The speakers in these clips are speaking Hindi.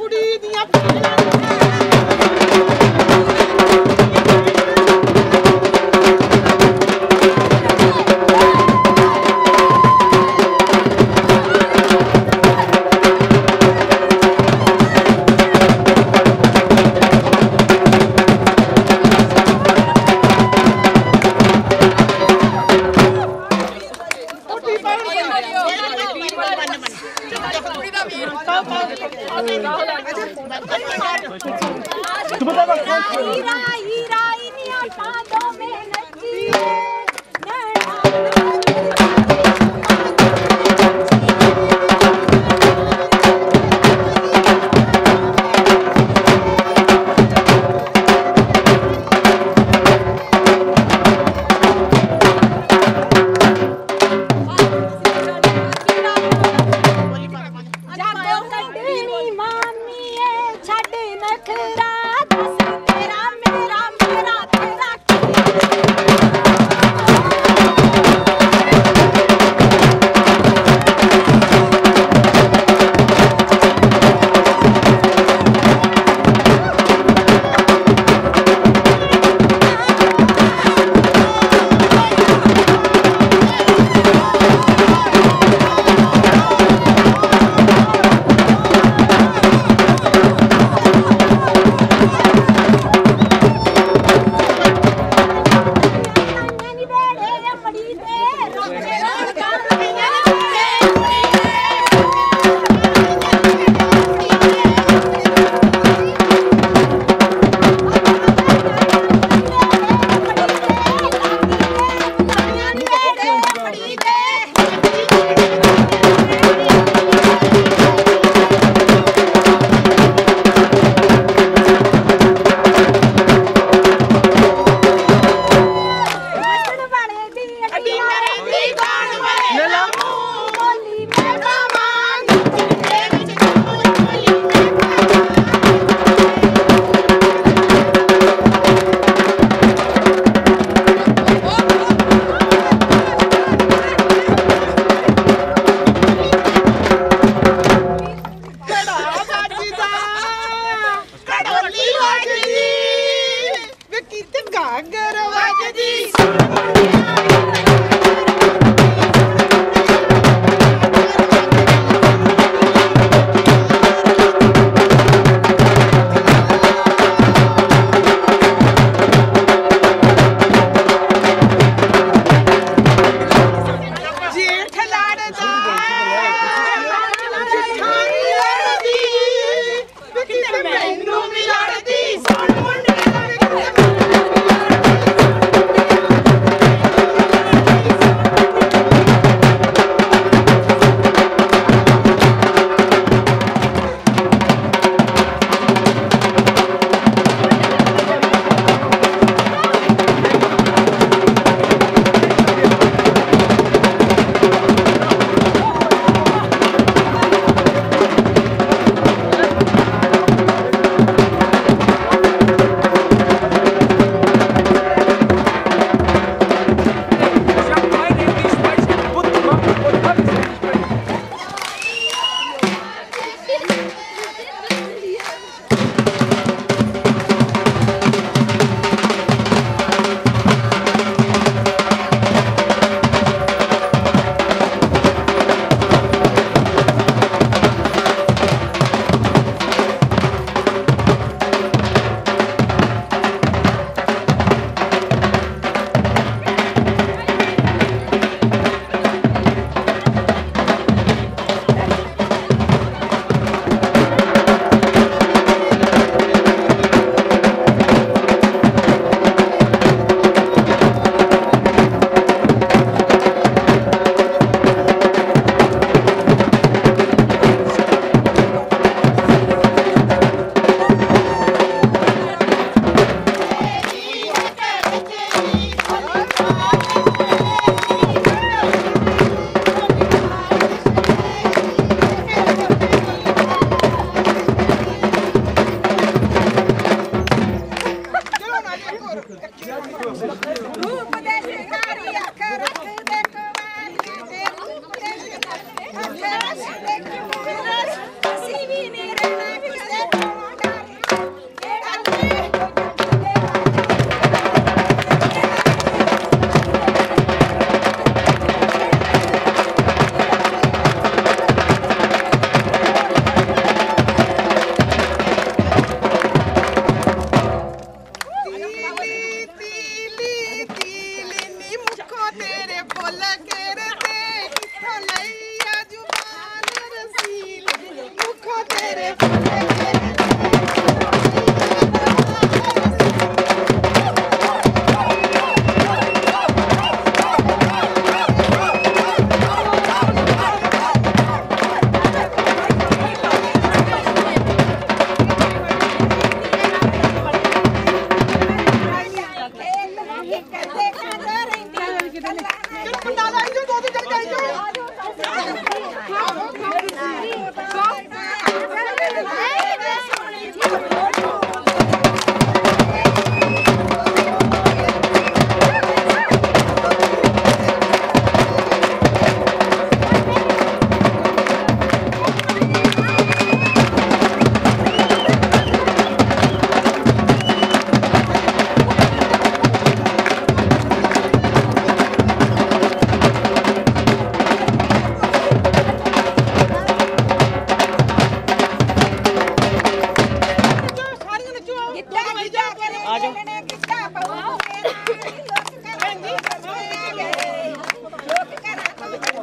ਕੁੜੀ ਦੀਆਂ हीरा हीरा इनिया पादों में नचिए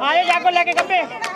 ਆਜੋ ਜਾਗੋ ਲੈ ਕੇ ਗੱਪੇ।